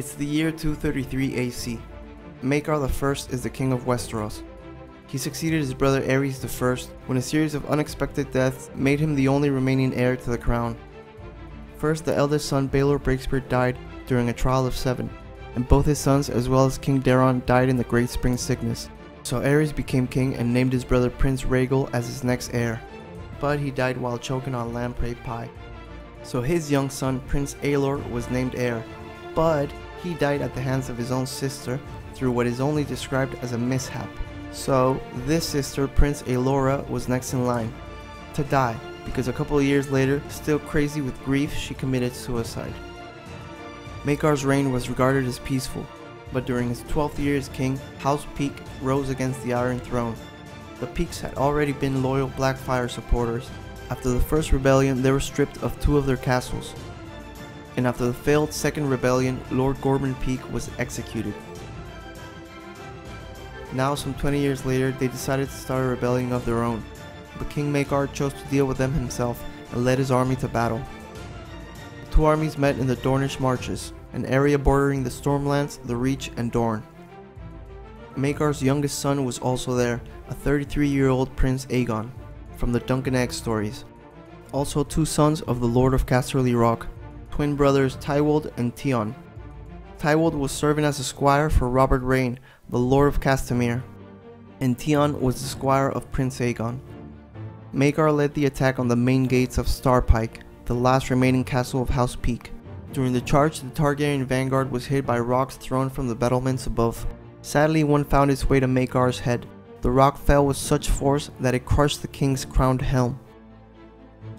It's the year 233 AC. Maekar I is the king of Westeros. He succeeded his brother Aerys I when a series of unexpected deaths made him the only remaining heir to the crown. First, the eldest son Baelor Breakspear died during a trial of seven, and both his sons as well as King Daeron died in the Great Spring Sickness. So Aerys became king and named his brother Prince Rhaegel as his next heir, but he died while choking on lamprey pie. So his young son Prince Aelor was named heir, but he died at the hands of his own sister through what is only described as a mishap. So this sister, Prince Aelora, was next in line to die because a couple of years later, still crazy with grief, she committed suicide. Maekar's reign was regarded as peaceful, but during his 12th year as king, House Pyke rose against the Iron Throne. The Pykes had already been loyal Blackfyre supporters. After the first rebellion, they were stripped of two of their castles, and after the failed second rebellion, Lord Gormon Peake was executed. Now, some 20 years later, they decided to start a rebellion of their own, but King Maekar chose to deal with them himself and led his army to battle. The two armies met in the Dornish Marches, an area bordering the Stormlands, the Reach, and Dorne. Maekar's youngest son was also there, a 33-year-old Prince Aegon, from the Dunk and Egg stories. Also two sons of the Lord of Casterly Rock, twin brothers Tywald and Tion. Tywald was serving as a squire for Robert Reyne, the Lord of Castamere, and Tion was the squire of Prince Aegon. Maekar led the attack on the main gates of Starpike, the last remaining castle of House Peake. During the charge, the Targaryen vanguard was hit by rocks thrown from the battlements above. Sadly, one found its way to Maekar's head. The rock fell with such force that it crushed the king's crowned helm.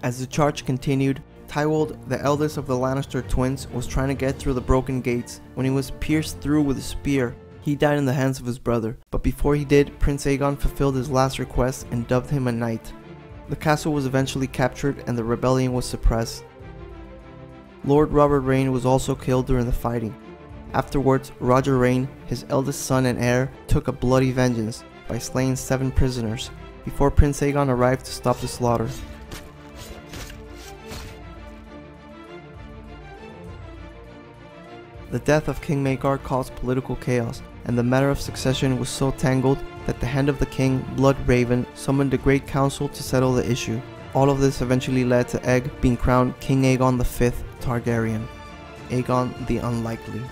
As the charge continued, Tywald, the eldest of the Lannister twins, was trying to get through the broken gates when he was pierced through with a spear. He died in the hands of his brother, but before he did, Prince Aegon fulfilled his last request and dubbed him a knight. The castle was eventually captured and the rebellion was suppressed. Lord Robert Reyne was also killed during the fighting. Afterwards, Roger Reyne, his eldest son and heir, took a bloody vengeance by slaying seven prisoners before Prince Aegon arrived to stop the slaughter. The death of King Maekar caused political chaos, and the matter of succession was so tangled that the hand of the king, Blood Raven, summoned a great council to settle the issue. All of this eventually led to Egg being crowned King Aegon V Targaryen. Aegon the Unlikely.